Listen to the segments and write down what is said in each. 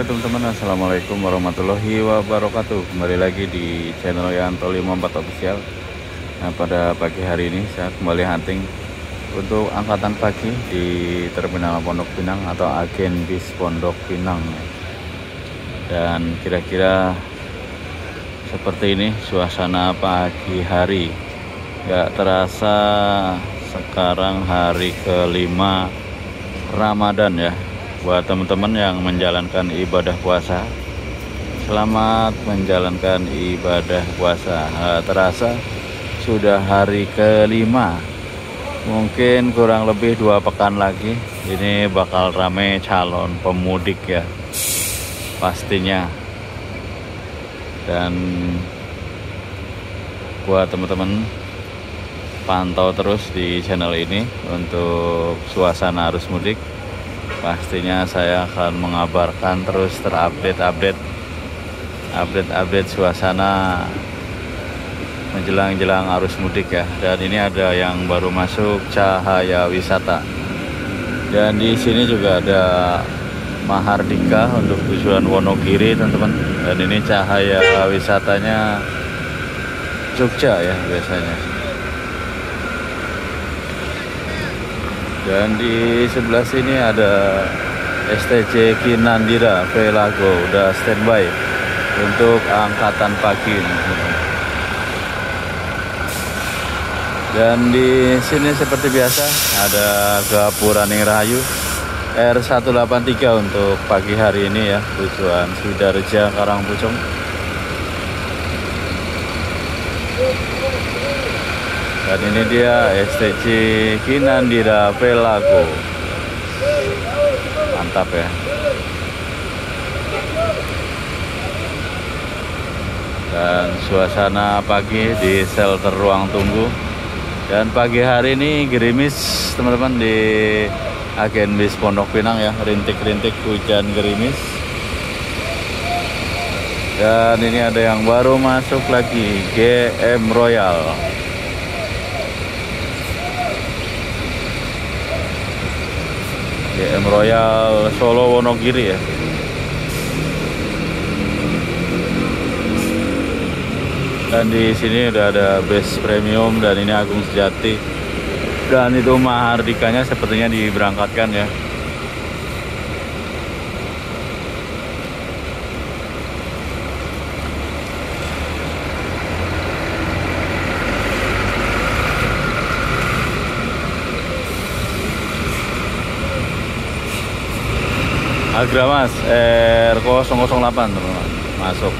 Oke teman-teman Assalamualaikum warahmatullahi wabarakatuh. Kembali lagi di channel Yanto 54 Official. Nah pada pagi hari ini saya kembali hunting Untuk angkatan pagi di Terminal Pondok Pinang Atau agen bis Pondok Pinang. Dan kira-kira Seperti ini suasana pagi hari. Gak terasa sekarang hari kelima Ramadan ya buat teman-teman yang menjalankan ibadah puasa selamat menjalankan ibadah puasa. Terasa sudah hari kelima. Mungkin kurang lebih dua pekan lagi ini bakal rame calon pemudik ya pastinya. Dan buat teman-teman pantau terus di channel ini untuk suasana arus mudik pastinya saya akan mengabarkan terus terupdate-update update-update suasana menjelang-jelang arus mudik ya. Dan ini ada yang baru masuk cahaya wisata. Dan di sini juga ada Mahardika untuk tujuan Wonogiri teman-teman. Dan ini cahaya wisatanya Jogja ya biasanya dan di sebelah sini ada STC Kinandira Velago udah standby untuk angkatan pagi. Dan di sini seperti biasa ada Gapura Rahayu R183 untuk pagi hari ini ya tujuan Sidarja Karangpucung. Dan ini dia STC Kinandira Pelago mantap ya. Dan suasana pagi di shelter ruang tunggu. Dan pagi hari ini gerimis teman-teman di agen bis Pondok Pinang ya. Rintik-rintik hujan gerimis. Dan ini ada yang baru masuk lagi GM Royal GM Royal Solo Wonogiri ya. Dan di sini udah ada base premium dan ini Agung Sejati. Dan itu Mahardikanya sepertinya diberangkatkan ya Agramas R008 teman-teman. Masuk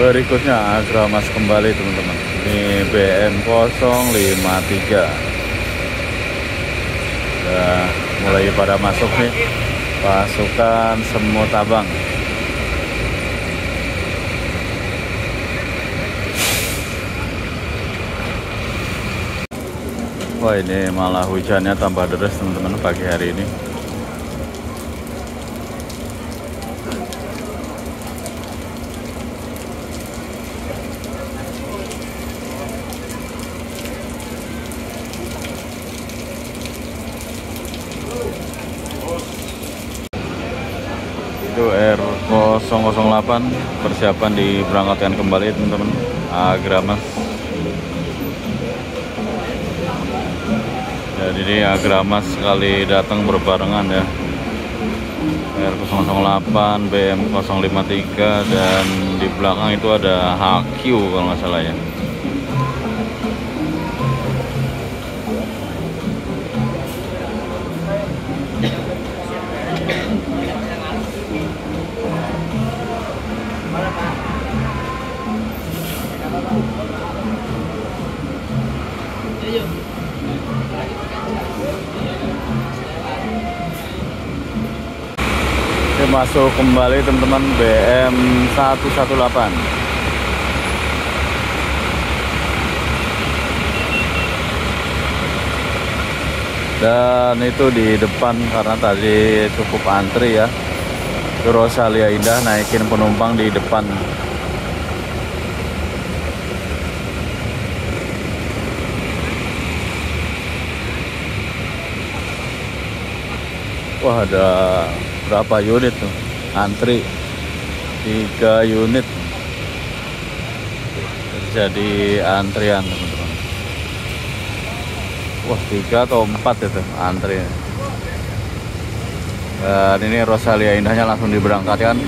berikutnya Agramas kembali teman-teman. Ini BM 053 udah mulai pada masuk nih. Pasukan semut abang Wah ini malah hujannya tambah deras teman-teman pagi hari ini itu R008 persiapan diberangkatkan kembali teman-teman. Agramas dan ini Agramas sekali datang berbarengan ya. R008 BM053 dan di belakang itu ada HQ kalau nggak salah ya Ini masuk kembali teman-teman. BM 118 dan itu di depan karena tadi cukup antri ya. Rosalia Indah naikin penumpang di depan Wah ada berapa unit tuh? Antri tiga unit. Jadi antrian teman-teman. Wah tiga atau empat itu antri dan ini Rosalia indahnya langsung diberangkatkan.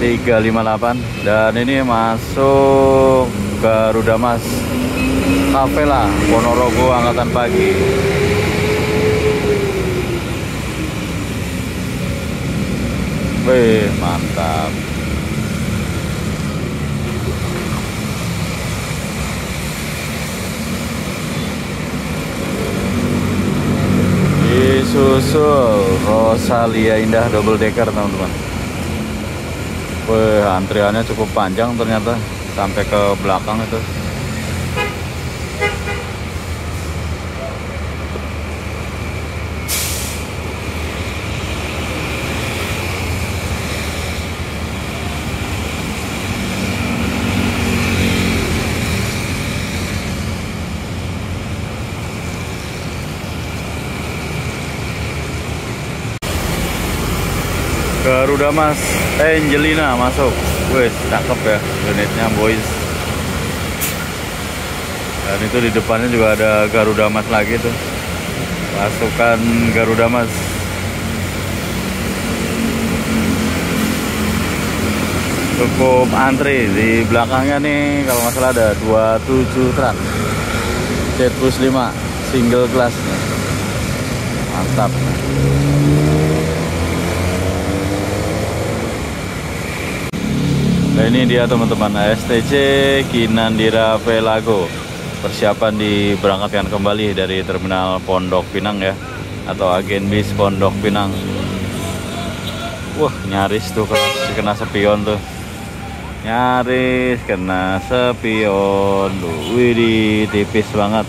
358 dan ini masuk Garuda Mas Cafe lah Ponorogo angkatan pagi mantap. Disusul Rosalia Indah double decker teman-teman. Wih, antriannya cukup panjang ternyata sampai ke belakang itu. Garuda Mas Angelina masuk. Wes, cakep ya unitnya boys. Dan itu di depannya juga ada Garuda Mas lagi tuh. Pasukan Garuda Mas. Cukup antri di belakangnya nih kalau nggak salah ada 27 truk. C plus 5 single class. Mantap. Nah ini dia teman-teman. STC Kinandira Velago. Persiapan diberangkatkan kembali dari terminal Pondok Pinang ya. Atau agen bis Pondok Pinang. Wah nyaris tuh kena, kena sepion tuh. Nyaris kena sepion tuh. Widih tipis banget.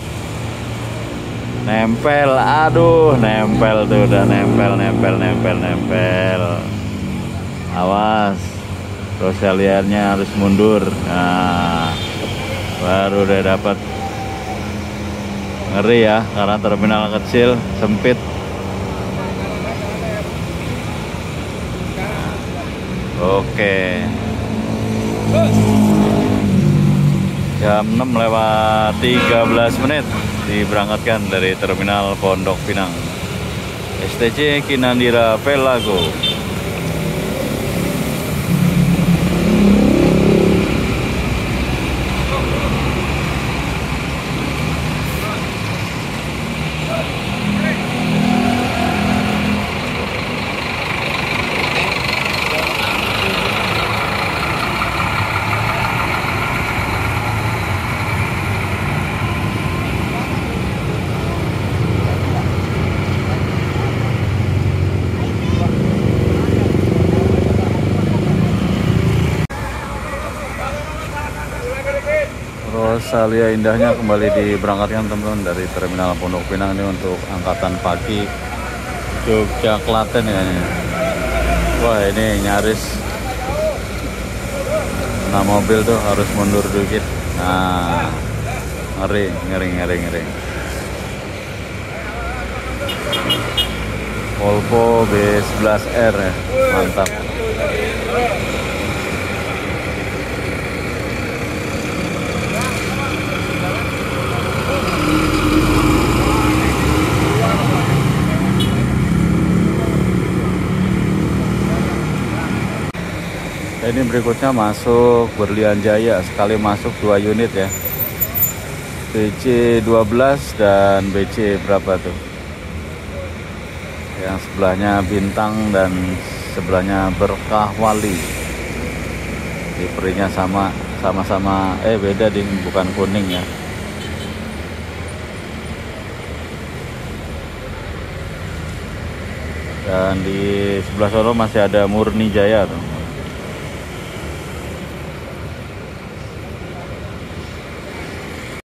Nempel aduh nempel tuh. Udah nempel nempel nempel nempel. Awas Rosaliannya harus mundur. Nah baru udah dapat. Ngeri ya karena terminal kecil sempit. Oke. Jam 6 lewat 13 menit diberangkatkan dari terminal Pondok Pinang. STC Kinandira Pelago Rosalia indahnya kembali diberangkatkan teman-teman dari terminal Pondok Pinang ini untuk angkatan pagi Jogja Klaten ya. Wah ini nyaris. Nah mobil tuh harus mundur dikit. Nah ngeri ngeri ngeri ngeri. Volvo B11R ya mantap ini berikutnya masuk Berlian Jaya sekali masuk dua unit ya. BC 12 dan BC berapa tuh? Yang sebelahnya bintang dan sebelahnya berkah wali. Livernya sama sama-sama eh beda ding bukan kuning ya. Dan di sebelah sono masih ada Murni Jaya tuh